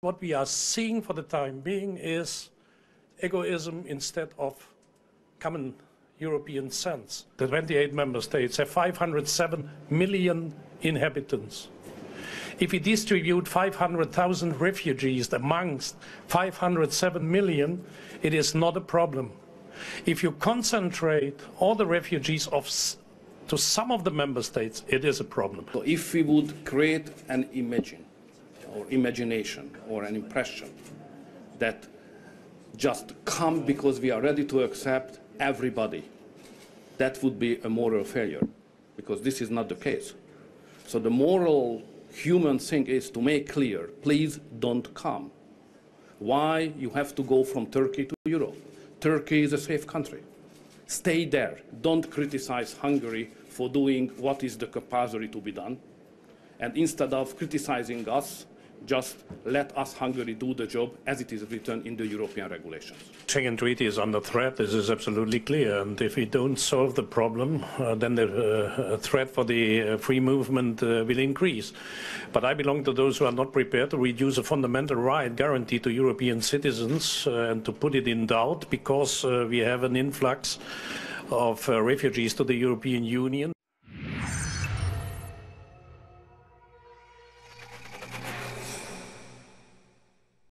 What we are seeing for the time being is egoism instead of common European sense. The 28 member states have 507 million inhabitants. If we distribute 500,000 refugees amongst 507 million, it is not a problem. If you concentrate all the refugees of, to some of the member states, it is a problem. So if we would create an imagine or imagination or an impression that just come because we are ready to accept everybody, that would be a moral failure because this is not the case. So the moral human thing is to make clear, please don't come. Why you have to go from Turkey to Europe? Turkey is a safe country. Stay there. Don't criticize Hungary for doing what is the capacity to be done. And instead of criticizing us, just let us Hungary do the job as it is written in the European regulations. Schengen Treaty is under threat. This is absolutely clear. And if we don't solve the problem, uh, then the uh, threat for the uh, free movement uh, will increase. But I belong to those who are not prepared to reduce a fundamental right guaranteed to European citizens uh, and to put it in doubt because uh, we have an influx of refugees to the European Union.